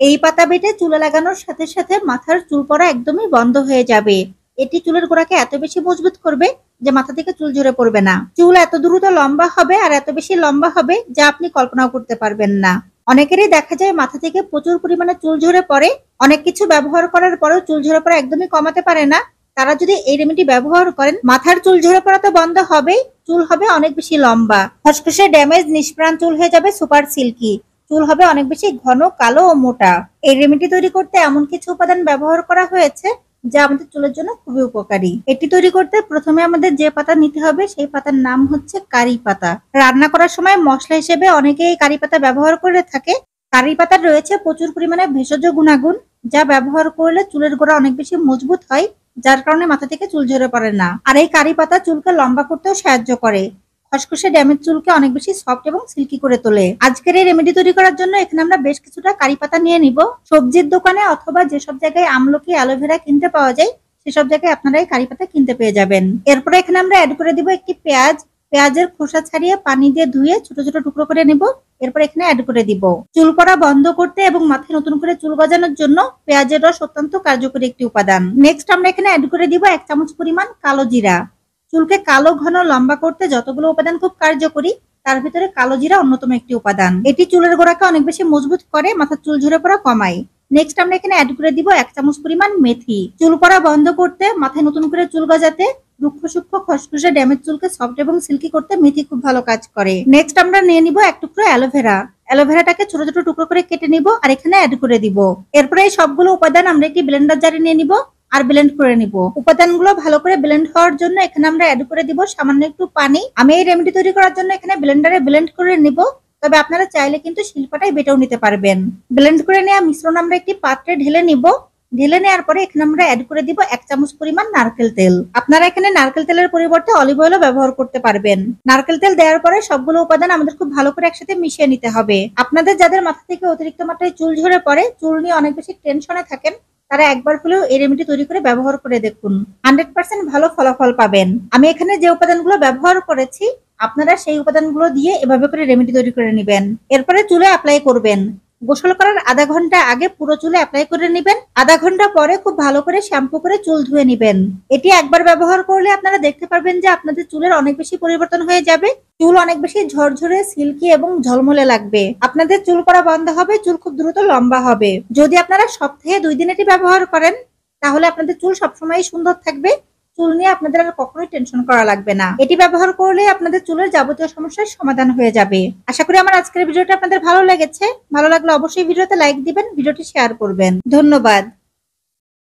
এই পাতা বেটে চুলে লাগানোর সাথে সাথে মাথার চুল পড়া একদমই বন্ধ হয়ে যাবে। এটি চুলের গোড়াকে এত বেশি মজবুত করবে যে মাথা থেকে চুল ঝরে পড়বে না। চুল এত দ্রুত লম্বা হবে আর এত বেশি লম্বা হবে যা আপনি কল্পনাও করতে পারবেন না। অনেকেরই দেখা যায় মাথা থেকে প্রচুর পরিমাণে চুল ঝরে পড়ে। অনেক কিছু ব্যবহার করার পরেও চুল ঝরে পড়া একদমই কমাতে পারে না। তারা যদি এই রেমেডি ব্যবহার করেন, মাথার চুল ঝরে পড়া তো বন্ধ হবেই, চুল হবে অনেক বেশি লম্বা। খসখসে ড্যামেজ নিষ্প্রাণ চুল হয়ে যাবে সুপার সিল্কি। চুল হবে অনেক বেশি ঘন, কালো ও মোটা। এই রেমেডি তৈরি করতে এমন কিছু উপাদান ব্যবহার করা হয়েছে যা আমাদের চুলের জন্য খুবই উপকারী। এটি তৈরি করতে প্রথমে আমাদের যে পাতা নিতে হবে, সেই পাতার নাম হচ্ছে কারি পাতা। রান্না করার সময় মশলা হিসেবে অনেকেই কারি পাতা ব্যবহার করে থাকে। কারি পাতার রয়েছে প্রচুর পরিমাণে ভেষজ গুণাগুণ, যা ব্যবহার করলে চুলের গোড়া অনেক বেশি মজবুত হয়, যার কারণে মাথা থেকে চুল ঝরে পড়ে না। আর এই কারি পাতা চুলকে লম্বা করতেও সাহায্য করে। খসখসে ড্যামেজ চুলকে অনেক বেশি সফট এবং সিল্কি করে তোলে। আজকের এই রেমেডি তৈরি করার জন্য এখানে আমরা বেশ কিছুটা কারি পাতা নিয়ে নিব। সবজির দোকানে অথবা যেসব জায়গায় আমলকি অ্যালোভেরা কিনতে পাওয়া যায়, সেসব জায়গায় আপনারা এই কারি পাতা কিনতে পেয়ে যাবেন। এরপরে এখানে আমরা অ্যাড করে দিব একটি পেঁয়াজ। পেঁয়াজের খোসা ছাড়িয়ে পানি দিয়ে ধুয়ে ছোট ছোট টুকরো করে নেব। এরপর এখানে অ্যাড করে দিব। চুল পড়া বন্ধ করতে এবং মাথায় নতুন করে চুল গজানোর জন্য পেঁয়াজের রস অত্যন্ত কার্যকরী একটি উপাদান। নেক্সট আমরা এখানে অ্যাড করে দিব এক চামচ পরিমাণ কালো জিরা। চুলকে কালো, ঘন, লম্বা করতে যতগুলো উপাদান খুব কার্যকরী, তার ভিতরে কালো জিরা অন্যতম একটি উপাদান। এটি চুলের গোড়াকে অনেক বেশি মজবুত করে, মাথার চুল ঝরে পড়া কমায়। নেক্সট আমরা এখানে অ্যাড করে দিব এক চামচ পরিমাণ মেথি। চুল পড়া বন্ধ করতে, মাথায় নতুন করে চুল গজাতে, রুক্ষ, সূক্ষ্ম, খসখসে ড্যামেজ চুলকে সফট এবং সিল্কি করতে মেথি খুব ভালো কাজ করে। নেক্সট আমরা নিয়ে নিব এক টুকরো অ্যালোভেরা অ্যালোভেরাটাকে ছোট ছোট টুকরো করে কেটে নিব আর এখানে অ্যাড করে দিব। এরপরে এই সবগুলো উপাদান আমরা একটি ব্লেন্ডার জারে নিয়ে নিব। আর ব্লেন্ড করে নিব। উপাদানগুলো ভালো করে ব্লেন্ড হওয়ার জন্য এখানে আমরা অ্যাড করে দিব সামান্য একটু পানি। আমি এই রেমেডি তৈরি করার জন্য এখানে ব্লেন্ডারে ব্লেন্ড করে নিব। তবে আপনারা চাইলে কিন্তু শিল্পাটাই বেটেও নিতে পারবেন। ব্লেন্ড করে নেওয়া মিশ্রণ আমরা একটি পাত্রে ঢেলে নিব। ঢেলে নেওয়ার পরে এখানে আমরা অ্যাড করে দিব এক চামচ পরিমাণ নারকেল তেল। আপনারা এখানে নারকেল তেলের পরিবর্তে অলিভ অয়েলও ব্যবহার করতে পারবেন। নারকেল তেল দেওয়ার পরে সবগুলো উপাদান আমাদের খুব ভালো করে একসাথে মিশিয়ে নিতে হবে। আপনাদের যাদের মাথা থেকে অতিরিক্ত মাত্রায় চুল ঝরে পড়ে, চুল নিয়ে অনেক বেশি টেনশনে থাকেন তারা একবার হলেও এই রেমেডি তৈরি করে ব্যবহার করে দেখুন। হান্ড্রেড পার্সেন্ট ভালো ফলাফল পাবেন। আমি এখানে যে উপাদানগুলো ব্যবহার করেছি, আপনারা সেই উপাদানগুলো দিয়ে এভাবে করে রেমেডি তৈরি করে নেবেন। এরপরে চুলে অ্যাপ্লাই করবেন। গোসল করার আধা ঘণ্টা আগে পুরো চুলে অ্যাপ্লাই করে নেবেন। আধা ঘণ্টা পরে খুব ভালো করে শ্যাম্পু করে চুল ধুয়ে নেবেন। এটি একবার ব্যবহার করলে আপনারা দেখতে পারবেন যে আপনাদের চুলের অনেক বেশি পরিবর্তন হয়ে যাবে। চুল অনেক বেশি ঝরঝরে সিল্কি এবং ঝলমলে লাগবে। আপনাদের চুল করা বন্ধ হবে, চুল খুব দ্রুত লম্বা হবে। যদি আপনারা সপ্তাহে দুই দিন এটি ব্যবহার করেন, তাহলে আপনাদের চুল সবসময় সুন্দর থাকবে। চুল নিয়ে আপনাদের আর কখনোই টেনশন করা লাগবে না। এটি ব্যবহার করলে আপনাদের চুলের যাবতীয় সমস্যার সমাধান হয়ে যাবে। আশা করি আমার আজকের ভিডিওটা আপনাদের ভালো লেগেছে। ভালো লাগলে অবশ্যই ভিডিওতে লাইক দিবেন, ভিডিওটি শেয়ার করবেন। ধন্যবাদ।